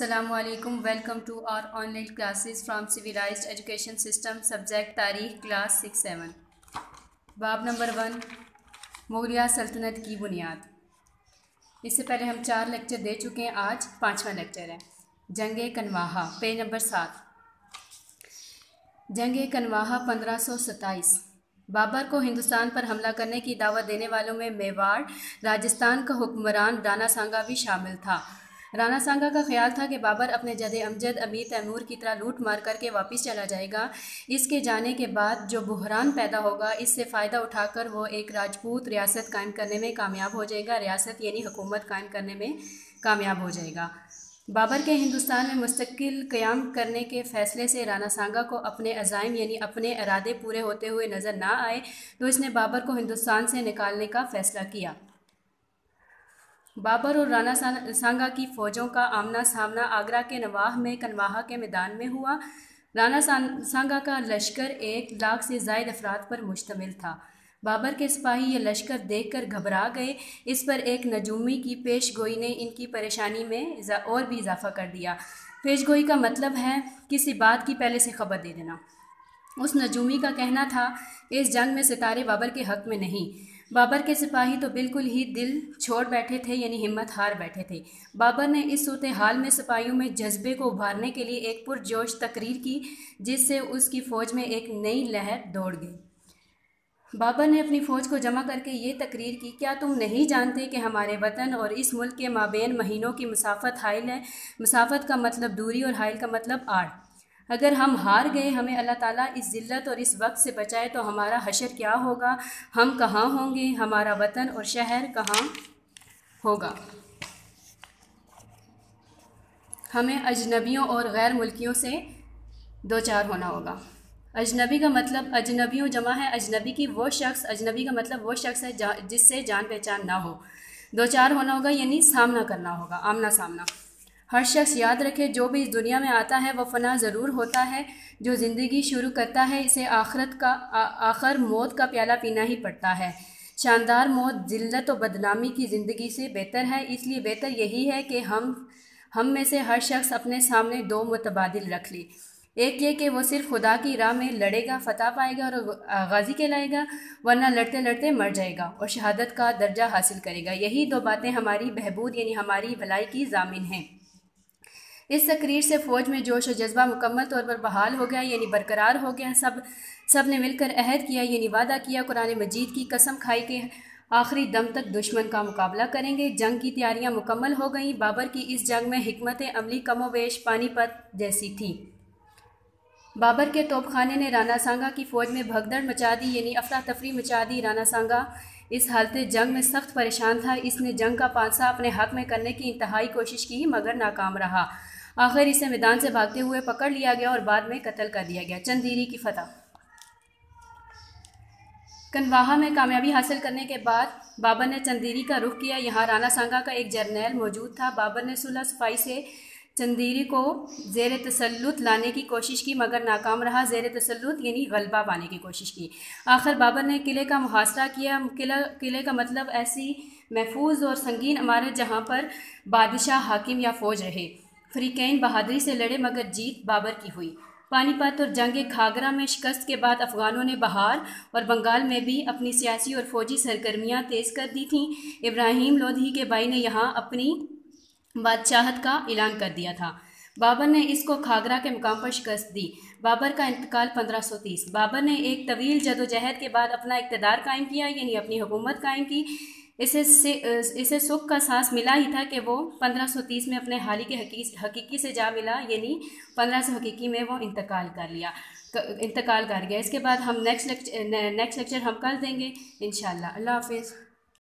Assalamualaikum. Welcome to our online classes from civilized education system subject तारीख class six seven बाब number one मुगलिया सल्तनत की बुनियाद। इससे पहले हम चार लेक्चर दे चुके हैं, आज पांचवा लेक्चर है। जंग कनवाहा पेज नंबर सात। जंग कनवाहा पंद्रह सौ सत्ताईस। बाबर को हिंदुस्तान पर हमला करने की दावा देने वालों में मेवाड़, राजस्थान का हुक्मरान राना सांगा भी शामिल था। राना सांगा का ख्याल था कि बाबर अपने जद अमजद अमीर तैमूर की तरह लूट मार करके वापस चला जाएगा। इसके जाने के बाद जो बहरान पैदा होगा, इससे फ़ायदा उठाकर वो एक राजपूत रियासत कायम करने में कामयाब हो जाएगा। रियासत यानी हुकूमत कायम करने में कामयाब हो जाएगा। बाबर के हिंदुस्तान में मुस्तकिल क़याम करने के फ़ैसले से राना सांगा को अपने अज़ाइम यानी अपने इरादे पूरे होते हुए नज़र ना आए तो इसने बाबर को हिंदुस्तान से निकालने का फ़ैसला किया। बाबर और राना सांगा की फ़ौजों का आमना सामना आगरा के नवाह में कनवाहा के मैदान में हुआ। राना सांगा का लश्कर एक लाख से जायद अफराद पर मुश्तमिल था। बाबर के सिपाही ये लश्कर देखकर घबरा गए। इस पर एक नजूमी की पेश गोई ने इनकी परेशानी में और भी इजाफा कर दिया। पेश गोई का मतलब है, किसी बात की पहले से खबर दे देना। उस नजूमी का कहना था, इस जंग में सितारे बाबर के हक में नहीं। बाबर के सिपाही तो बिल्कुल ही दिल छोड़ बैठे थे, यानी हिम्मत हार बैठे थे। बाबर ने इस सूरत हाल में सिपाहियों में जज्बे को उभारने के लिए एक पुरजोश तकरीर की, जिससे उसकी फ़ौज में एक नई लहर दौड़ गई। बाबर ने अपनी फ़ौज को जमा करके ये तकरीर की, क्या तुम नहीं जानते कि हमारे वतन और इस मुल्क के माबेन महीनों की मुसाफत हाइल है? मुसाफत का मतलब दूरी और हाइल का मतलब आड़। अगर हम हार गए, हमें अल्लाह ताला इस ज़िल्लत और इस वक्त से बचाए तो हमारा हशर क्या होगा? हम कहाँ होंगे? हमारा वतन और शहर कहाँ होगा? हमें अजनबियों और गैर मुल्कियों से दो चार होना होगा। अजनबी का मतलब अजनबियों जमा है, अजनबी की वो शख्स, अजनबी का मतलब वो शख्स है जिससे जान पहचान ना हो। दो चार होना होगा, यानी सामना करना होगा, आमना सामना। हर शख्स याद रखे, जो भी इस दुनिया में आता है वह फना ज़रूर होता है। जो ज़िंदगी शुरू करता है, इसे आखरत का आखिर मौत का प्याला पीना ही पड़ता है। शानदार मौत ज़िल्लत और बदनामी की ज़िंदगी से बेहतर है। इसलिए बेहतर यही है कि हम हम में से हर शख्स अपने सामने दो मुतबादिल रख ले। एक ये कि वो सिर्फ़ खुदा की राह में लड़ेगा, फतह पाएगा और गाजी कहलाएगा, वरना लड़ते लड़ते मर जाएगा और शहादत का दर्जा हासिल करेगा। यही दो बातें हमारी बहबूद, यानी हमारी भलाई की जामिन हैं। इस तकरीर से फ़ौज में जोश और जज्बा मुकम्मल तौर पर बहाल हो गया, यानी बरकरार हो गया। सब सबने मिलकर अहद किया, यानी वादा किया, कुरान मजीद की कसम खाई के आखिरी दम तक दुश्मन का मुकाबला करेंगे। जंग की तैयारियाँ मुकम्मल हो गईं, बाबर की इस जंग में हमत अमली कमोवेश पानीपत जैसी थी। बाबर के तोपखाने ने राना सांगा की फ़ौज में भगदड़ मचा दी, यानी अफरा तफरी मचा दी। राना सांगा इस हालत जंग में सख्त परेशान था। इसने जंग का पांसा अपने हक में करने की इंतहाई कोशिश की, मगर नाकाम रहा। आखिर इसे मैदान से भागते हुए पकड़ लिया गया और बाद में कत्ल कर दिया गया। चंदीरी की फतह। कनवाहा में कामयाबी हासिल करने के बाद बाबर ने चंदीरी का रुख किया। यहाँ राना सांगा का एक जर्नैल मौजूद था। बाबर ने सुलह सफ़ाई से चंदीरी को जेर तसलुत लाने की कोशिश की, मगर नाकाम रहा। जेर तसलुत यानी गलबा पाने की कोशिश की। आखिर बाबर ने किले का मुहासरा किया। किला, किले का मतलब ऐसी महफूज और संगीन इमारत जहाँ पर बादशाह हाकिम या फ़ौज रहे। फ़रीकैन बहादुरी से लड़े मगर जीत बाबर की हुई। पानीपत और जंग खागरा में शिकस्त के बाद अफ़गानों ने बहार और बंगाल में भी अपनी सियासी और फौजी सरगर्मियाँ तेज़ कर दी थीं। इब्राहिम लोधी के भाई ने यहाँ अपनी बादशाहत का ऐलान कर दिया था। बाबर ने इसको खागरा के मुकाम पर शिकस्त दी। बाबर का इंतकाल 1530 बाबर ने एक तवील जदोजहद के बाद अपना इकतदार कायम किया, यानी अपनी हुकूमत कायम की। इसे इसे सुख का सांस मिला ही था कि वो 1530 में अपने हाल ही के हकीकी से जा मिला, यानी 1500 हकीकी में वो इंतकाल कर लिया इंतकाल कर गया। इसके बाद हम नेक्स्ट लेक्चर नेक्स्ट लेक्चर हम कर देंगे इन अल्लाह हाफिज़।